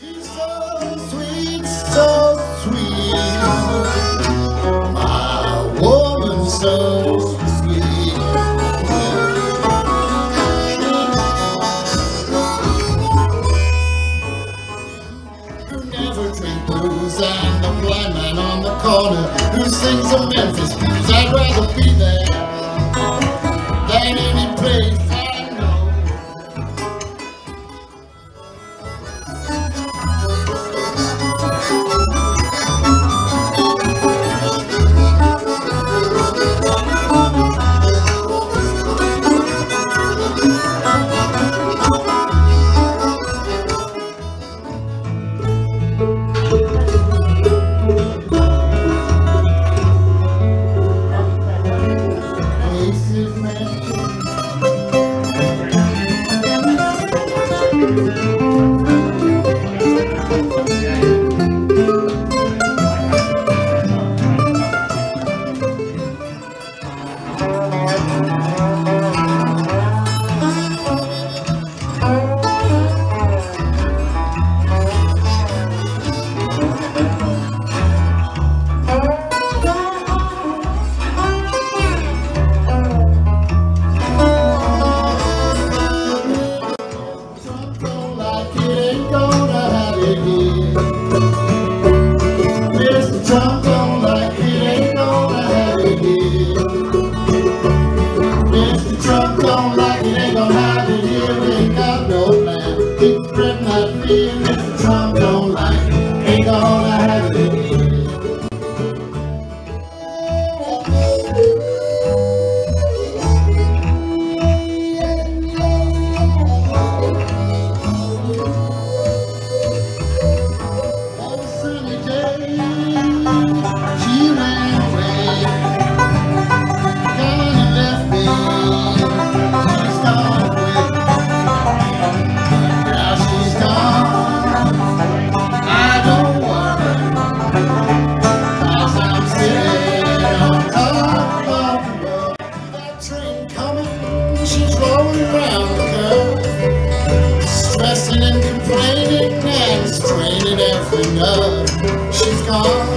She's so sweet, so sweet. My woman so sweet. Who never drink booze and the blind man on the corner who sings the Memphis blues. I'd rather be there Trump Mr. Trump Stressing and complaining and straining every nerve. She's gone.